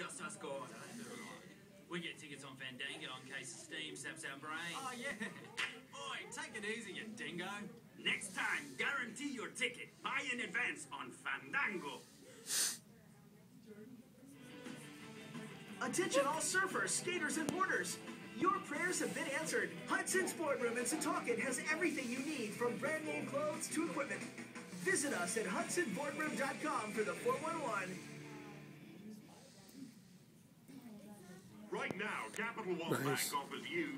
Just us guys. We get tickets on Fandango in case the steam saps our brain. Oh, yeah. Oi, take it easy, you dingo. Next time, guarantee your ticket. Buy in advance on Fandango. Attention all surfers, skaters, and boarders. Your prayers have been answered. Hudson's Boardroom in Setauket has everything you need from brand name clothes to equipment. Visit us at hudsonboardroom.com for the 411. Right now, Capital One Nice. Bank offers you.